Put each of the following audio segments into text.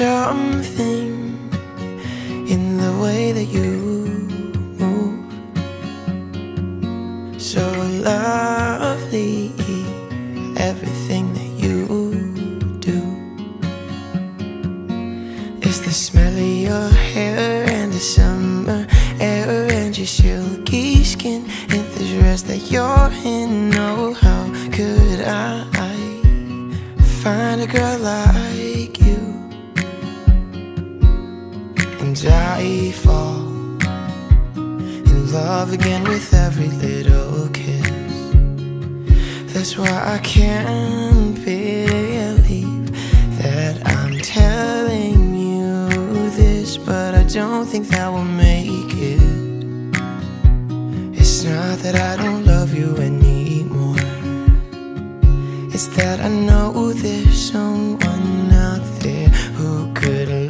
something in the way that you move. So lovely, everything that you do. It's the smell of your hair and the summer air and your silky skin. And the dress that you're in. Oh, how could I find a girl like And I fall in love again with every little kiss. That's why I can't believe that I'm telling you this, but I don't think that will make it. It's not that I don't love you anymore, it's that I know there's someone out there who could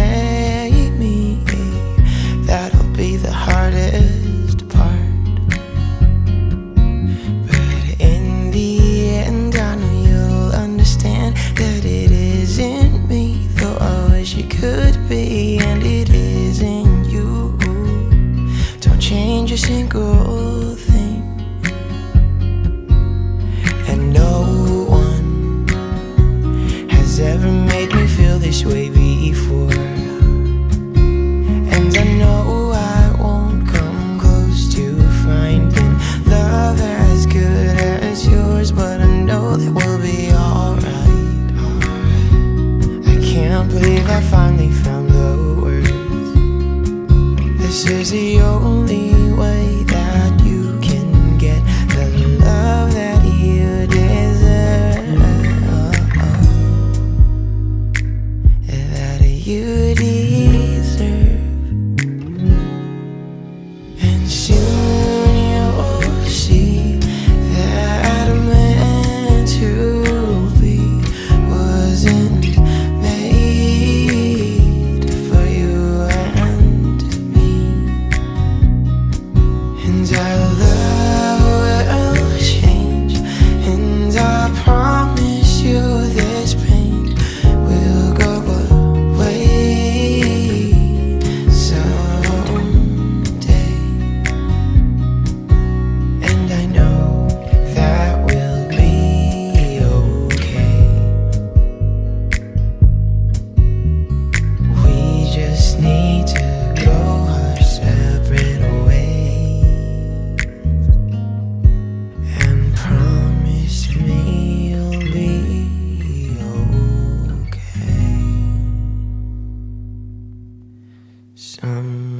quem that we'll be alright. I can't believe I finally found the words. This is the only Some